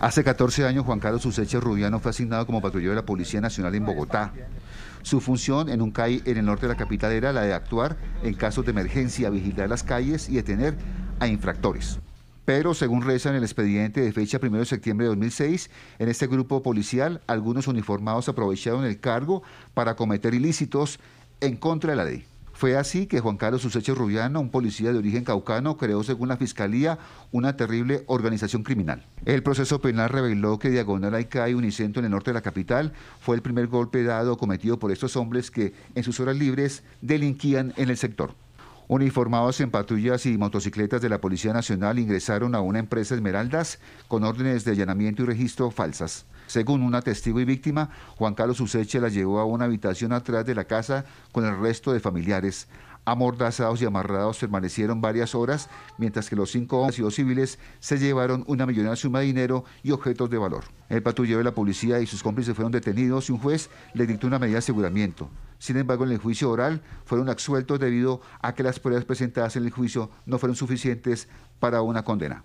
Hace 14 años, Juan Carlos Useche Rubiano fue asignado como patrullero de la Policía Nacional en Bogotá. Su función en un CAI en el norte de la capital era la de actuar en casos de emergencia, vigilar las calles y detener a infractores. Pero según reza en el expediente de fecha 1 de septiembre de 2006, en este grupo policial algunos uniformados aprovecharon el cargo para cometer ilícitos en contra de la ley. Fue así que Juan Carlos Useche Rubiano, un policía de origen caucano, creó, según la Fiscalía, una terrible organización criminal. El proceso penal reveló que Diagonal Aicá y Unicentro en el norte de la capital fue el primer golpe dado cometido por estos hombres que, en sus horas libres, delinquían en el sector. Uniformados en patrullas y motocicletas de la Policía Nacional ingresaron a una empresa Esmeraldas con órdenes de allanamiento y registro falsas. Según una testigo y víctima, Juan Carlos Useche la llevó a una habitación atrás de la casa con el resto de familiares. Amordazados y amarrados permanecieron varias horas, mientras que los cinco hombres y dos civiles se llevaron una millonaria suma de dinero y objetos de valor. El patrullero de la policía y sus cómplices fueron detenidos y un juez le dictó una medida de aseguramiento. Sin embargo, en el juicio oral fueron absueltos debido a que las pruebas presentadas en el juicio no fueron suficientes para una condena.